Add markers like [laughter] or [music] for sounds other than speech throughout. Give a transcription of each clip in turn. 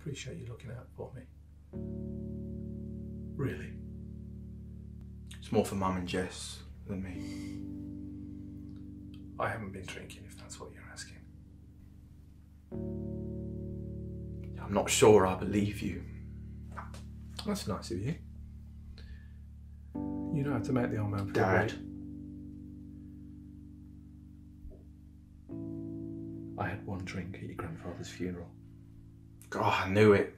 appreciate you looking out for me. Really. It's more for Mum and Jess than me. I haven't been drinking, if that's what you're asking. I'm not sure I believe you. That's nice of you. You know how to make the old man feel Dad. great. I had one drink at your grandfather's funeral. God, I knew it.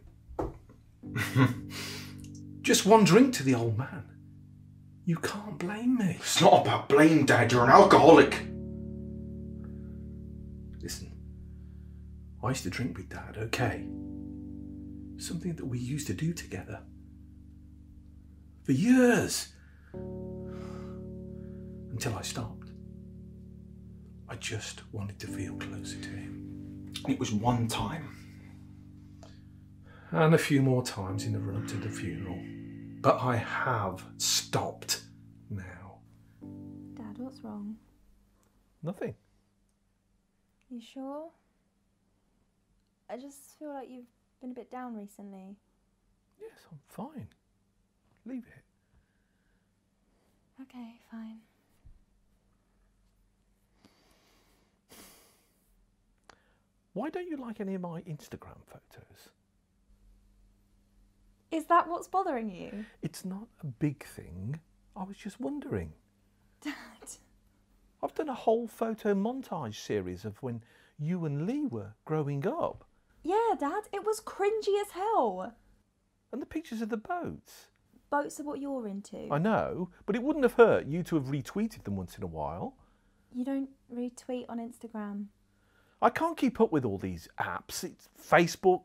[laughs] Just one drink to the old man. You can't blame me. It's not about blame, Dad. You're an alcoholic. Listen, I used to drink with Dad, okay? Something that we used to do together. For years. Until I stopped. I just wanted to feel closer to him. It was one time. And a few more times in the run up to the funeral. But I have stopped now. Dad, what's wrong? Nothing. You sure? I just feel like you've been a bit down recently. Yes, I'm fine. Leave it. Okay, fine. Why don't you like any of my Instagram photos? Is that what's bothering you? It's not a big thing. I was just wondering. Dad. I've done a whole photo montage series of when you and Lee were growing up, Yeah, Dad, it was cringy as hell. and the pictures of the boats. Boats are what you're into. I know, but it wouldn't have hurt you to have retweeted them once in a while. You don't retweet on Instagram. I can't keep up with all these apps. It's Facebook,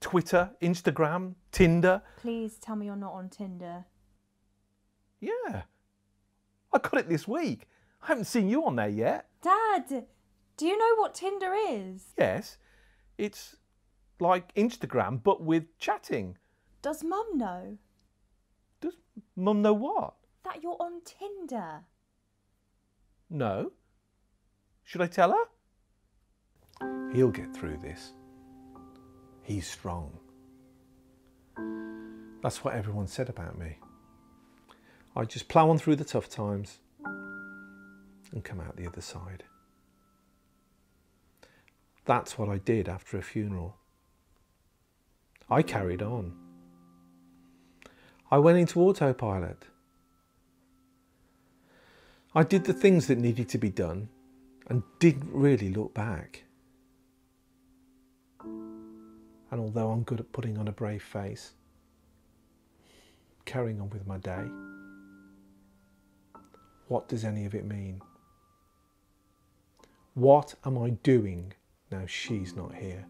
Twitter, Instagram, Tinder. Please tell me you're not on Tinder. Yeah. I got it this week. I haven't seen you on there yet. Dad, do you know what Tinder is? Yes, it's like Instagram, but with chatting. Does Mum know Does Mum know what? that you're on Tinder? No. Should I tell her? He'll get through this. He's strong. That's what everyone said about me. I just plough on through the tough times and come out the other side. That's what I did after a funeral. I carried on. I went into autopilot. I did the things that needed to be done and didn't really look back. And although I'm good at putting on a brave face, carrying on with my day, what does any of it mean? What am I doing now she's not here?